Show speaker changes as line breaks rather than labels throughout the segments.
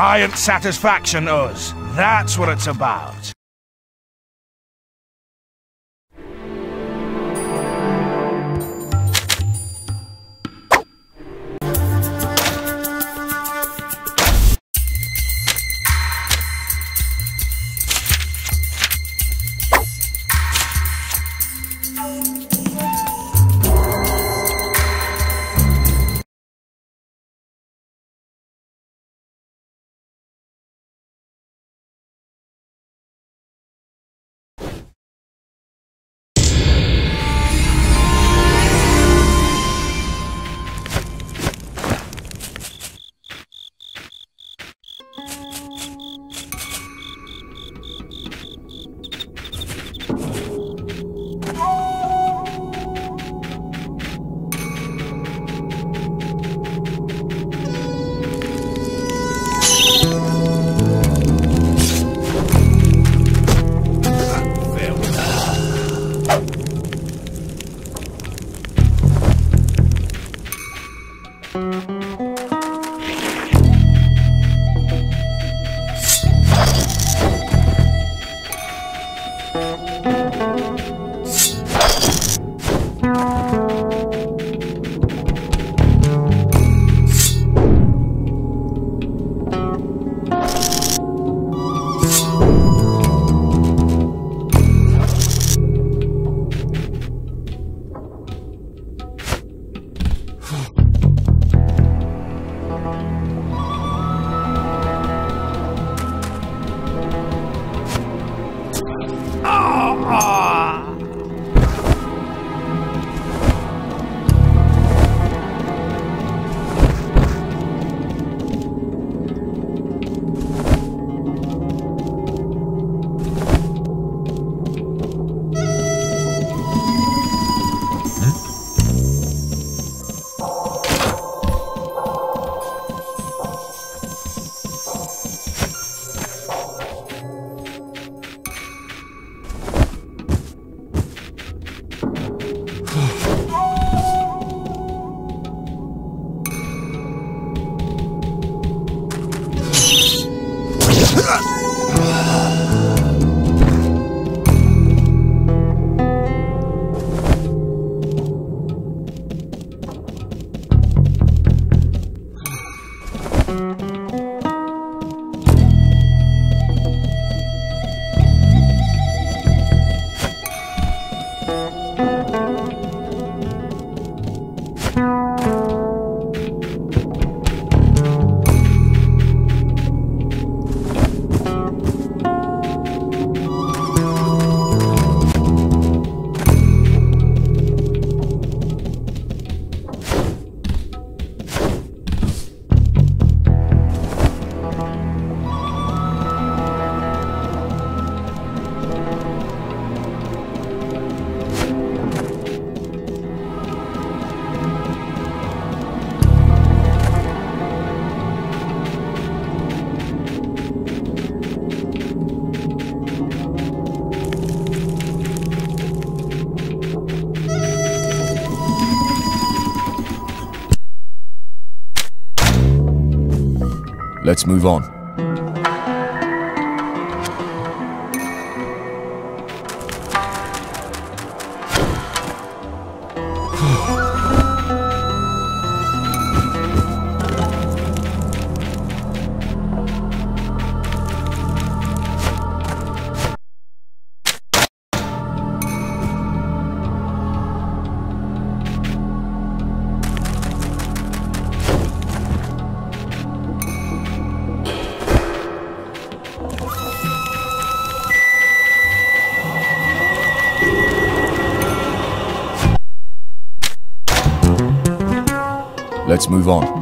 Client satisfaction, us. That's what it's about.
Let's move on. Let's move on.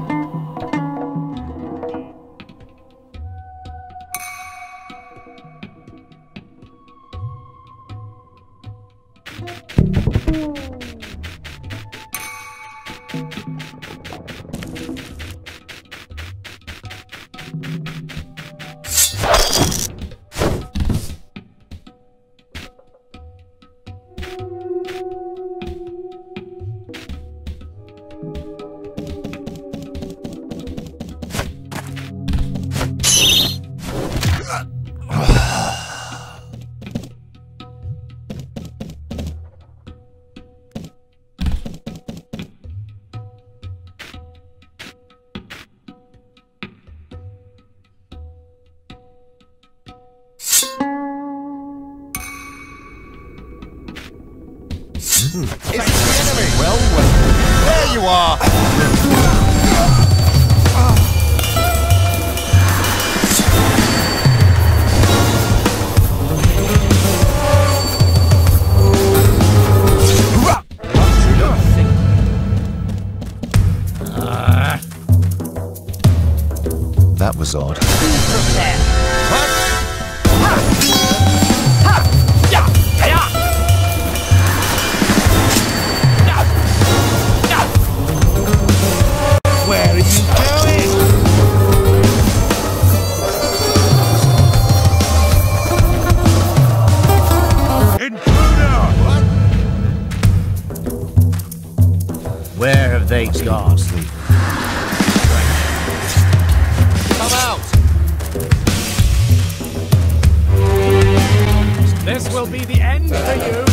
Will be the end for you.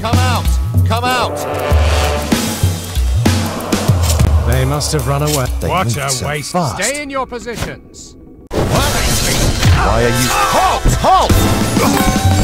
Come out! Come out!
They must have run away.
They
What
move
a
so
waste.
Fast.
Stay in your positions.
Why are you... Halt! Halt!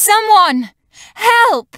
Someone! Help!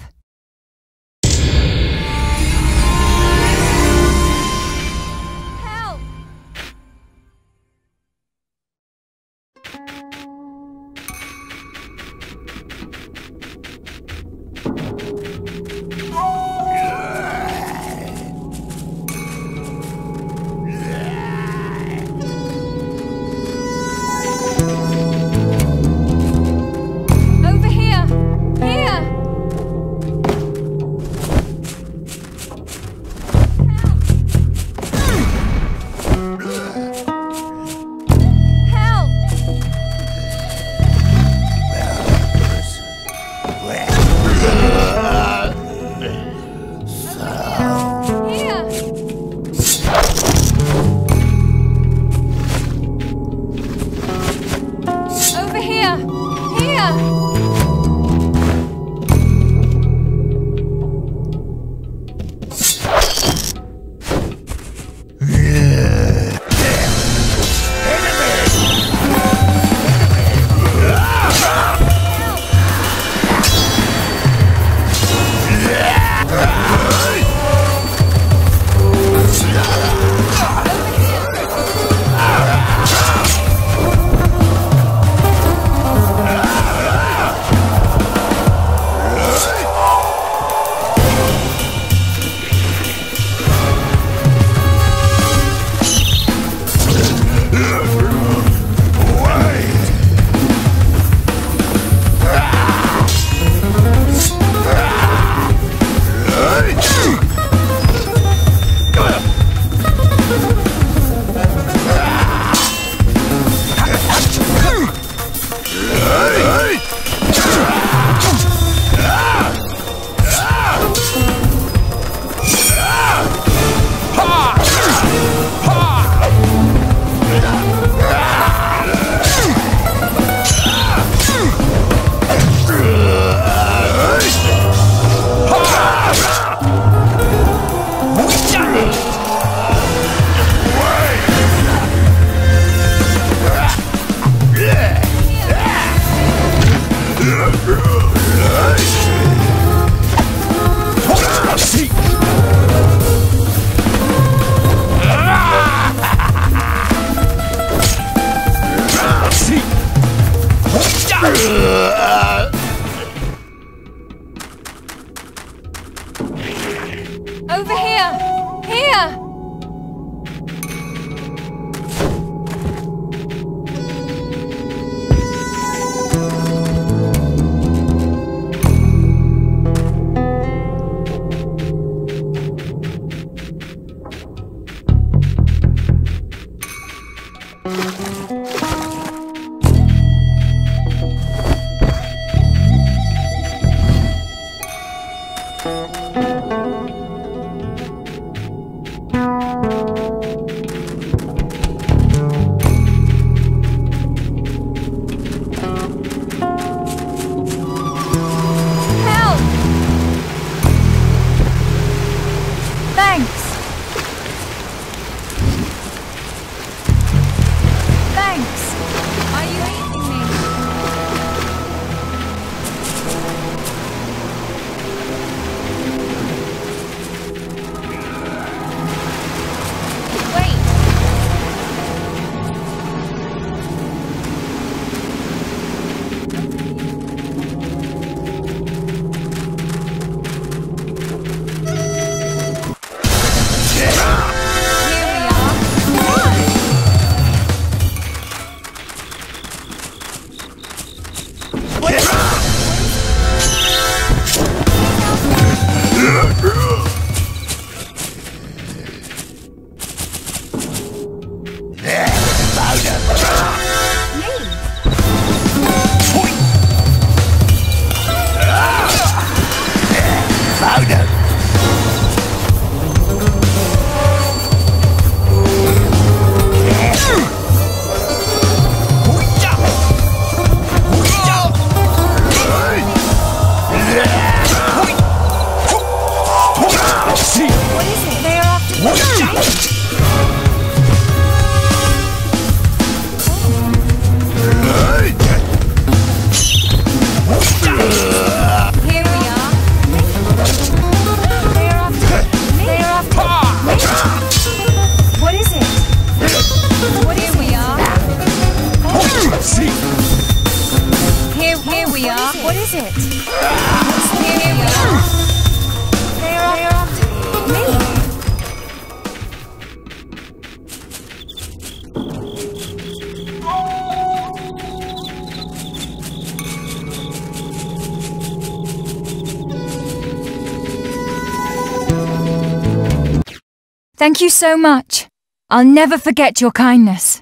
Thank you so much. I'll never forget your kindness.